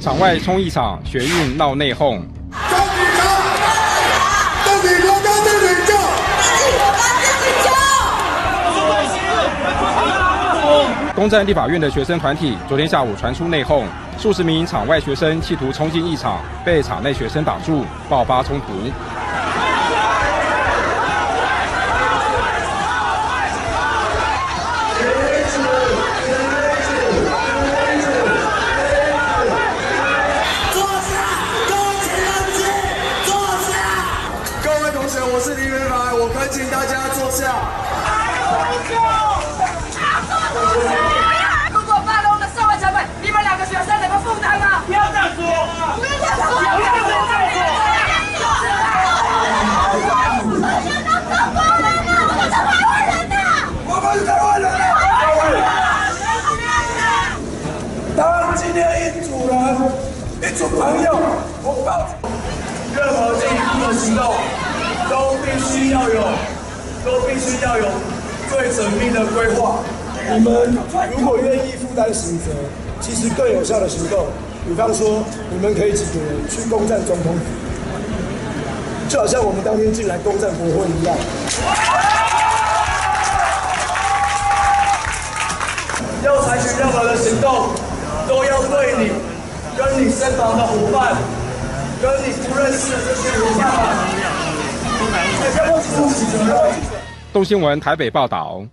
场外冲一场，学运闹内讧。攻占立法院的学生团体，昨天下午传出内讧，数十名场外学生企图冲进一场，被场内学生挡住，爆发冲突。我是林元来，我恳请大家坐下。如果发了我们社会成本，你们两个学生能够负担吗？不要这样说！不要这样说！不要这样说！我们是台湾人当今天一组人、一组朋友，我告诉你，任何进一步的行动都必须要有，都必须要有最缜密的规划。你们如果愿意负担刑责，其实更有效的行动，比方说，你们可以几个人去攻占总统府，就好像我们当天进来攻占国会一样。要采取任何的行动，都要对你、跟你身旁的伙伴、跟你不认识的这些伙伴东新闻台北报道。